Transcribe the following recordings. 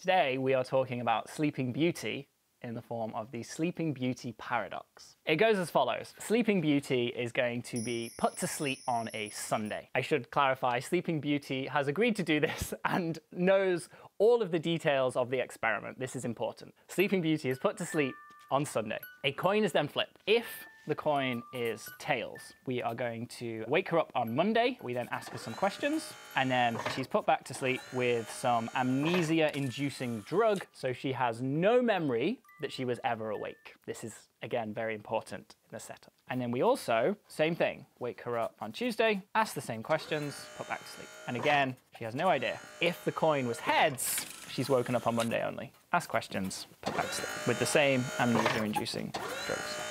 Today we are talking about Sleeping Beauty in the form of the Sleeping Beauty paradox. It goes as follows. Sleeping Beauty is going to be put to sleep on a Sunday. I should clarify, Sleeping Beauty has agreed to do this and knows all of the details of the experiment. This is important. Sleeping Beauty is put to sleep on Sunday. A coin is then flipped. If the coin is tails. We are going to wake her up on Monday. We then ask her some questions and then she's put back to sleep with some amnesia inducing drug. So she has no memory that she was ever awake. This is again very important in the setup. And then we also, same thing, wake her up on Tuesday, ask the same questions, put back to sleep. And again, she has no idea. If the coin was heads, she's woken up on Monday only. Ask questions, put back to sleep with the same amnesia inducing drugs.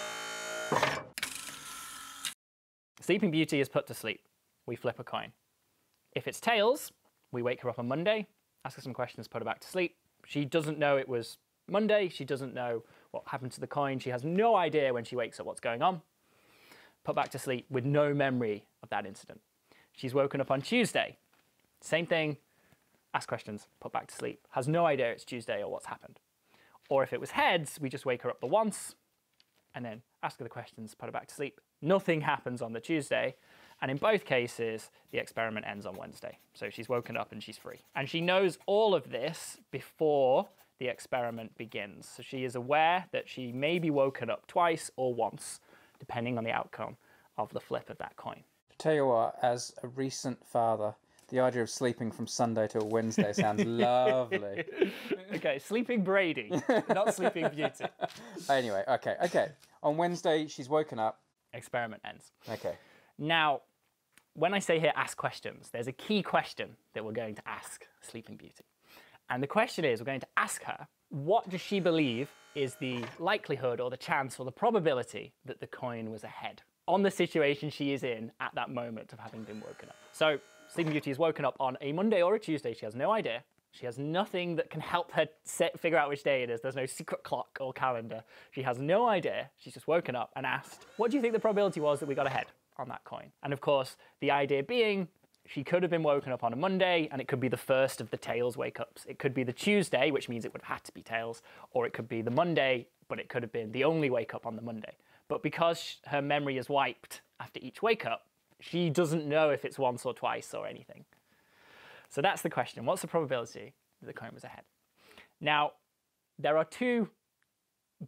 Sleeping Beauty is put to sleep. We flip a coin. If it's tails, we wake her up on Monday, ask her some questions, put her back to sleep. She doesn't know it was Monday. She doesn't know what happened to the coin. She has no idea when she wakes up what's going on. Put back to sleep with no memory of that incident. She's woken up on Tuesday. Same thing. Ask questions, put back to sleep. Has no idea it's Tuesday or what's happened. Or if it was heads, we just wake her up the once and then ask her the questions, put her back to sleep. Nothing happens on the Tuesday. And in both cases, the experiment ends on Wednesday. So she's woken up and she's free. And she knows all of this before the experiment begins. So she is aware that she may be woken up twice or once, depending on the outcome of the flip of that coin. Tell you what, as a recent father, the idea of sleeping from Sunday till Wednesday sounds lovely. Okay, sleeping Brady, not sleeping Beauty. Anyway, okay, okay. On Wednesday, she's woken up. Experiment ends. Okay. Now, when I say here ask questions, there's a key question that we're going to ask Sleeping Beauty. And the question is we're going to ask her, what does she believe is the likelihood or the chance or the probability that the coin was ahead on the situation she is in at that moment of having been woken up? So, Sleeping Beauty is woken up on a Monday or a Tuesday. She has no idea. She has nothing that can help her set, figure out which day it is. There's no secret clock or calendar. She has no idea. She's just woken up and asked, What do you think the probability was that we got ahead on that coin? And of course, the idea being she could have been woken up on a Monday and it could be the first of the tails wake ups. It could be the Tuesday, which means it would have had to be tails, or it could be the Monday, but it could have been the only wake up on the Monday. But because her memory is wiped after each wake up, she doesn't know if it's once or twice or anything. So that's the question. What's the probability that the coin was ahead? Now, there are two,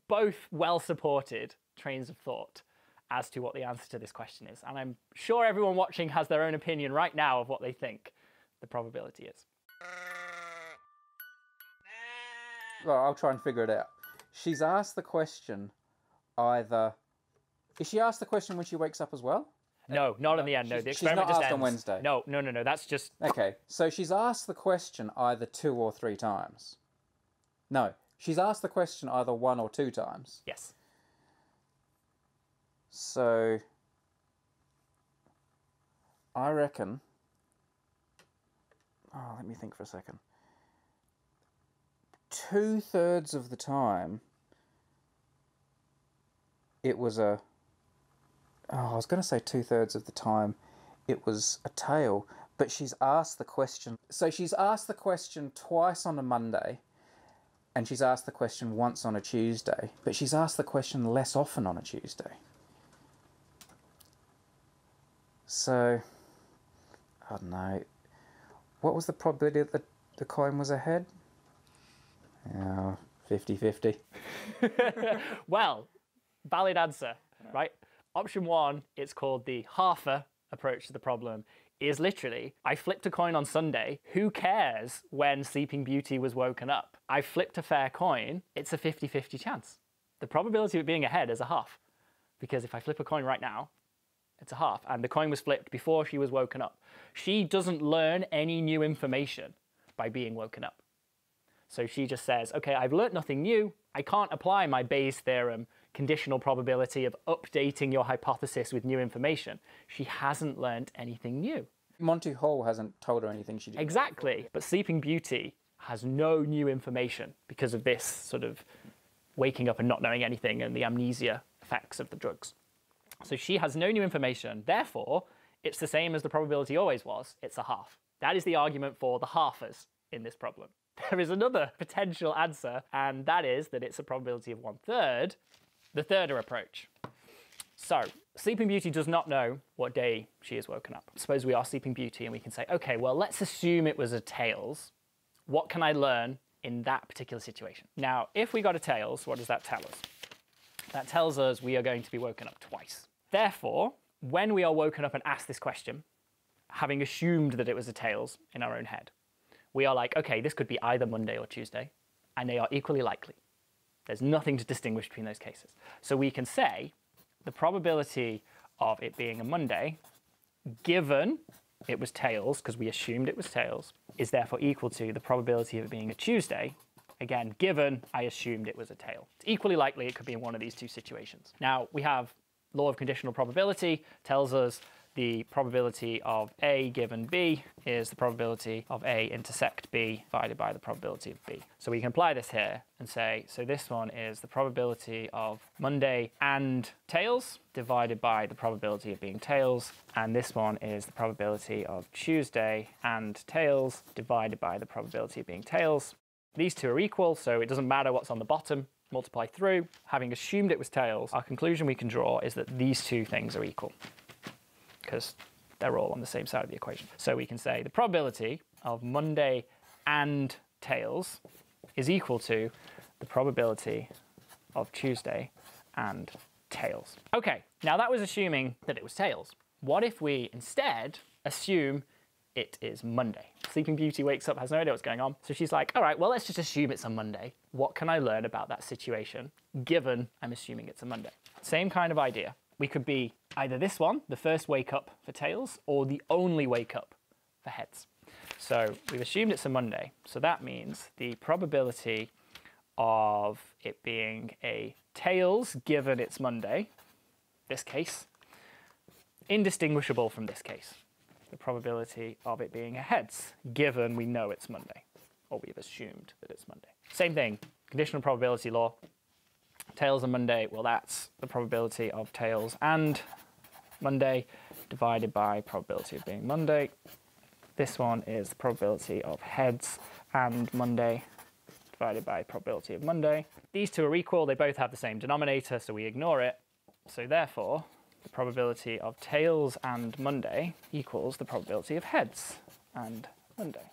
both well supported trains of thought as to what the answer to this question is. And I'm sure everyone watching has their own opinion right now of what they think the probability is. Well, I'll try and figure it out. She's asked the question either. Is she asked the question when she wakes up as well? No, not in the end. No, the she's experiment not just asked on ends. Wednesday. No, no, no, no. That's just Okay, so she's asked the question either two or three times. No, she's asked the question either one or two times. yes. So I reckon. Oh, let me think for a second. Two thirds of the time, it was a. Oh, I was going to say two thirds of the time, it was a tail, but she's asked the question. So she's asked the question twice on a Monday, and she's asked the question once on a Tuesday, but she's asked the question less often on a Tuesday. So, I don't know. What was the probability that the coin was ahead? Uh, yeah, 50 50. Well, valid answer, right? Option one, it's called the halfer approach to the problem, is literally I flipped a coin on Sunday. Who cares when Sleeping Beauty was woken up? I flipped a fair coin. It's a 50 50 chance. The probability of it being ahead is a half. Because if I flip a coin right now, it's a half. And the coin was flipped before she was woken up. She doesn't learn any new information by being woken up. So she just says, okay, I've learnt nothing new. I can't apply my Bayes theorem conditional probability of updating your hypothesis with new information. She hasn't learnt anything new. Monty Hall hasn't told her anything she did. Exactly. But Sleeping Beauty has no new information because of this sort of waking up and not knowing anything and the amnesia effects of the drugs. So she has no new information. Therefore, it's the same as the probability always was. It's a half. That is the argument for the halfers in this problem. there is another potential answer, and that is that it's a probability of one third, the third approach. So, Sleeping Beauty does not know what day she is woken up. Suppose we are Sleeping Beauty and we can say, okay, well, let's assume it was a tails. What can I learn in that particular situation? Now, if we got a tails, what does that tell us? That tells us we are going to be woken up twice. Therefore, when we are woken up and asked this question, having assumed that it was a tails in our own head, we are like, okay, this could be either Monday or Tuesday, and they are equally likely. There's nothing to distinguish between those cases. So we can say the probability of it being a Monday, given it was tails, because we assumed it was tails, is therefore equal to the probability of it being a Tuesday, again, given I assumed it was a tail. It's equally likely it could be in one of these two situations. Now, we have law of conditional probability, tells us the probability of A given B is the probability of A intersect B divided by the probability of B. So we can apply this here and say, so this one is the probability of Monday and tails divided by the probability of being tails, and this one is the probability of Tuesday and tails divided by the probability of being tails. These two are equal, so it doesn't matter what's on the bottom, multiply through. Having assumed it was tails, our conclusion we can draw is that these two things are equal because they're all on the same side of the equation. So we can say the probability of Monday and tails is equal to the probability of Tuesday and tails. Okay, now that was assuming that it was tails. What if we instead assume it is Monday? Sleeping Beauty wakes up, has no idea what's going on. So she's like, all right, well, let's just assume it's a Monday. What can I learn about that situation given I'm assuming it's a Monday? Same kind of idea we could be either this one, the first wake up for tails, or the only wake up for heads. So we've assumed it's a Monday. So that means the probability of it being a tails given it's Monday, this case, indistinguishable from this case. The probability of it being a heads given we know it's Monday, or we've assumed that it's Monday. Same thing, conditional probability law, tails and Monday, well, that's the probability of tails and Monday divided by probability of being Monday. This one is the probability of heads and Monday divided by probability of Monday. These two are equal, they both have the same denominator, so we ignore it. So therefore, the probability of tails and Monday equals the probability of heads and Monday.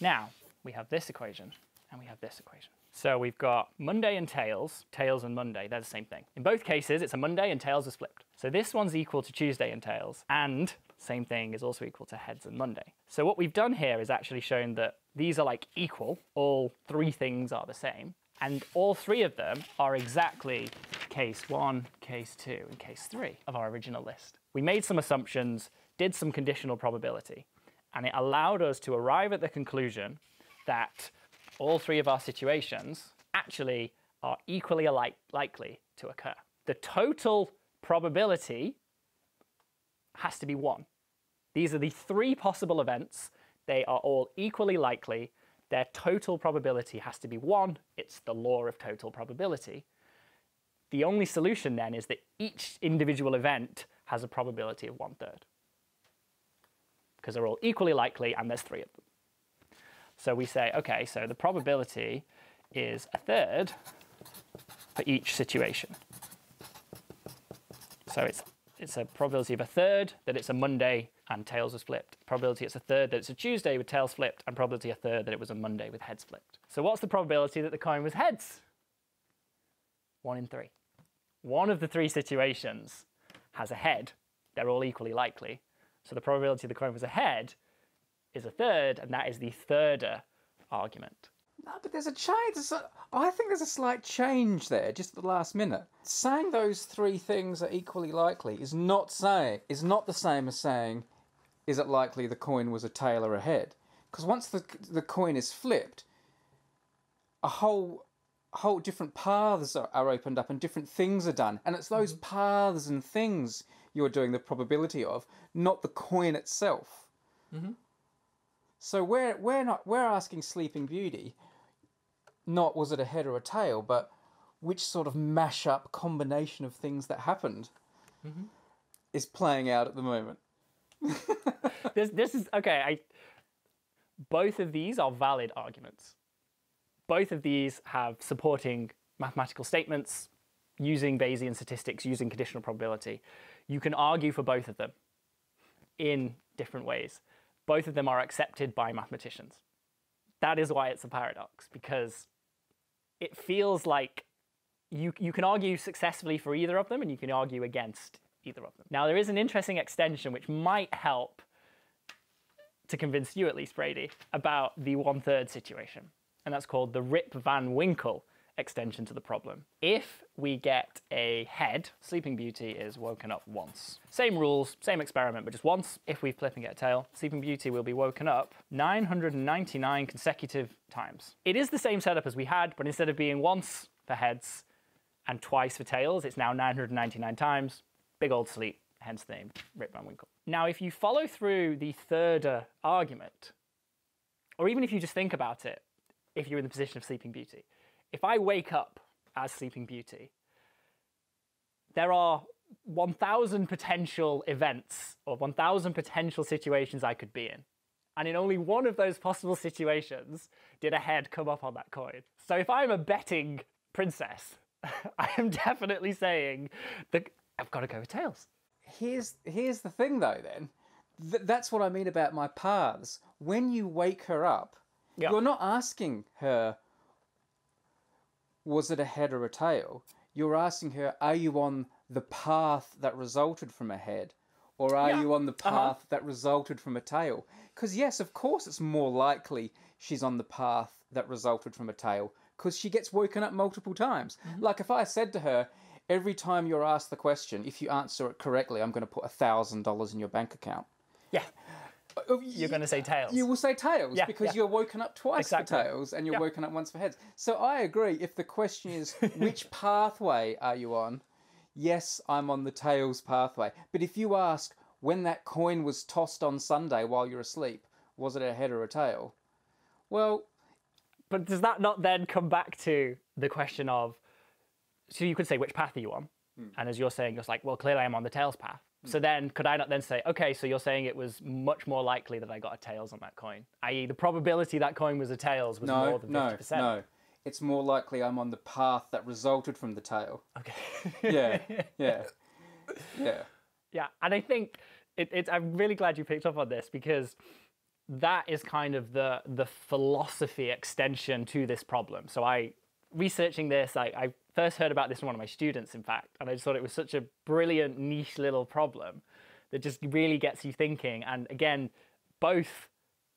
Now, we have this equation and we have this equation. So we've got Monday and tails, tails and Monday, they're the same thing. In both cases, it's a Monday and tails is flipped. So this one's equal to Tuesday and tails, and same thing is also equal to heads and Monday. So what we've done here is actually shown that these are like equal, all three things are the same, and all three of them are exactly case one, case two, and case three of our original list. We made some assumptions, did some conditional probability, and it allowed us to arrive at the conclusion that all three of our situations actually are equally alike, likely to occur. The total probability has to be one. These are the three possible events. They are all equally likely. Their total probability has to be one. It's the law of total probability. The only solution then is that each individual event has a probability of one third. Because they're all equally likely and there's three of them. So we say, okay, so the probability is a third for each situation. So it's, it's a probability of a third that it's a Monday and tails was flipped. Probability it's a third that it's a Tuesday with tails flipped, and probability a third that it was a Monday with heads flipped. So what's the probability that the coin was heads? One in three. One of the three situations has a head. They're all equally likely. So the probability the coin was a head is a third, and that is the thirder argument. No, but there's a change. I think there's a slight change there, just at the last minute. Saying those three things are equally likely is not saying is not the same as saying, is it likely the coin was a tail or a head? Because once the the coin is flipped, a whole whole different paths are, are opened up and different things are done, and it's those mm-hmm. paths and things you're doing the probability of, not the coin itself. Mm-hmm. So we're we're not we're asking Sleeping Beauty, not was it a head or a tail, but which sort of mash up combination of things that happened mm-hmm. is playing out at the moment. this this is okay. I both of these are valid arguments. Both of these have supporting mathematical statements using Bayesian statistics, using conditional probability. You can argue for both of them in different ways. Both of them are accepted by mathematicians. That is why it's a paradox, because it feels like you, you can argue successfully for either of them and you can argue against either of them. Now, there is an interesting extension which might help to convince you, at least, Brady, about the one third situation, and that's called the Rip Van Winkle extension to the problem. If we get a head, Sleeping Beauty is woken up once. Same rules, same experiment, but just once. If we flip and get a tail, Sleeping Beauty will be woken up 999 consecutive times. It is the same setup as we had, but instead of being once for heads and twice for tails, it's now 999 times. Big old sleep, hence the name Rip Van Winkle. Now, if you follow through the third uh, argument, or even if you just think about it, if you're in the position of Sleeping Beauty, if I wake up as Sleeping Beauty, there are 1,000 potential events or 1,000 potential situations I could be in. And in only one of those possible situations did a head come up on that coin. So if I'm a betting princess, I am definitely saying that I've got to go with tails. Here's here's the thing though. Then Th- that's what I mean about my paths. When you wake her up, Yeah. you're not asking her, was it a head or a tail? You're asking her, are you on the path that resulted from a head? Or are Yeah, you on the uh-huh. path that resulted from a tail? Because, yes, of course, it's more likely she's on the path that resulted from a tail because she gets woken up multiple times. Mm-hmm. Like if I said to her, every time you're asked the question, if you answer it correctly, I'm going to put $1,000 in your bank account. Yeah, Oh, you're going to say tails. you will say tails Yeah, because yeah. you're woken up twice Exactly. for tails and you're Yeah. woken up once for heads. So I agree. If the question is which pathway are you on, yes, I'm on the tails pathway. But if you ask when that coin was tossed on Sunday while you're asleep, was it a head or a tail? Well, But does that not then come back to the question of, so you could say which path are you on, Hmm. and as you're saying, it's like, well, clearly I'm on the tails path. Hmm. So then, could I not then say, okay, so you're saying it was much more likely that I got a tails on that coin, i.e., the probability that coin was a tails was no, more than no, fifty percent. no. It's more likely I'm on the path that resulted from the tail. Okay. Yeah, yeah, yeah. Yeah, and I think it, it's. I'm really glad you picked up on this because that is kind of the the philosophy extension to this problem. So I researching this, I, I first heard about this from one of my students, in fact, and I just thought it was such a brilliant niche little problem that just really gets you thinking. And again, both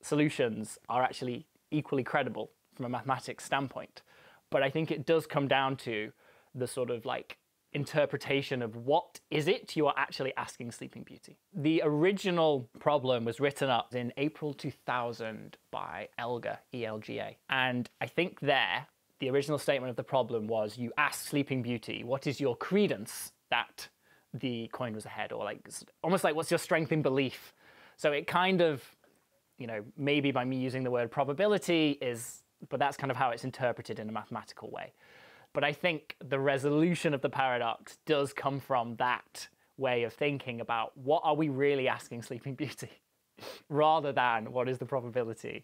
solutions are actually equally credible from a mathematics standpoint. But I think it does come down to the sort of like interpretation of what is it you are actually asking Sleeping Beauty. The original problem was written up in April 2000 by Elga, E-L-G-A. And I think there, the original statement of the problem was you ask Sleeping Beauty, what is your credence that the coin was ahead? Or like, almost like, what's your strength in belief? So it kind of you know, maybe by me using the word probability is, but that's kind of how it's interpreted in a mathematical way. But I think the resolution of the paradox does come from that way of thinking about what are we really asking Sleeping Beauty, rather than what is the probability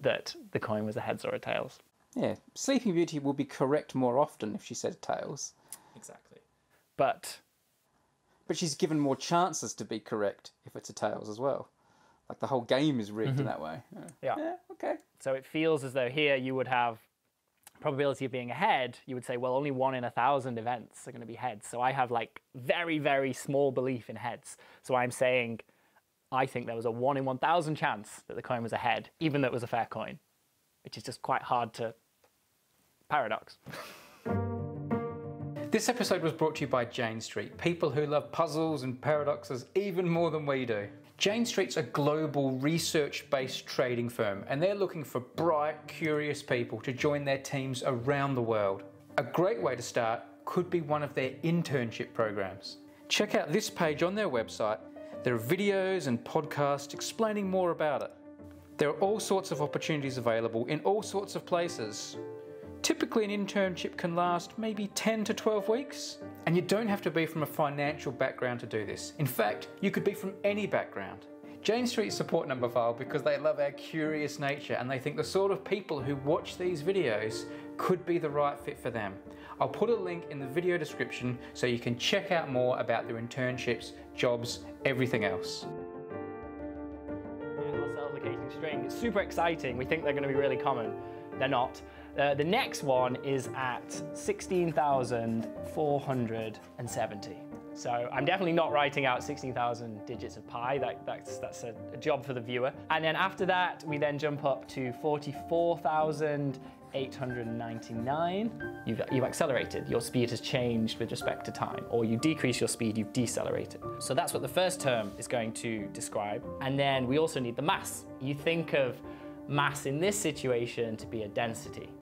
that the coin was a heads or a tails. Yeah, Sleeping Beauty will be correct more often if she said tails. Exactly. But But she's given more chances to be correct if it's a tails as well. Like the whole game is rigged in mm-hmm. that way. Yeah. yeah. yeah, okay. So it feels as though here you would have probability of being ahead. You would say, well, only one in a thousand events are going to be heads. So I have like very, very small belief in heads. So I'm saying, I think there was a one in 1,000 chance that the coin was a head, even though it was a fair coin, which is just quite hard to paradox. This episode was brought to you by Jane Street, people who love puzzles and paradoxes even more than we do. Jane Street's a global research based trading firm, and they're looking for bright, curious people to join their teams around the world. A great way to start could be one of their internship programs. Check out this page on their website. There are videos and podcasts explaining more about it. There are all sorts of opportunities available in all sorts of places. Typically, an internship can last maybe 10 to 12 weeks, and you don't have to be from a financial background to do this. In fact, you could be from any background. Jane Street support Numberphile because they love our curious nature and they think the sort of people who watch these videos could be the right fit for them. I'll put a link in the video description so you can check out more about their internships, jobs, everything else. String. It's super exciting. We think they're going to be really common. They're not. Uh, the next one is at 16,470. So I'm definitely not writing out 16,000 digits of pi. That, that's, that's a, a, job for the viewer. And then after that, we then jump up to 44,899. You've, you've accelerated. Your speed has changed with respect to time. Or you decrease your speed, you've decelerated. So that's what the first term is going to describe. And then we also need the mass. You think of mass in this situation to be a density.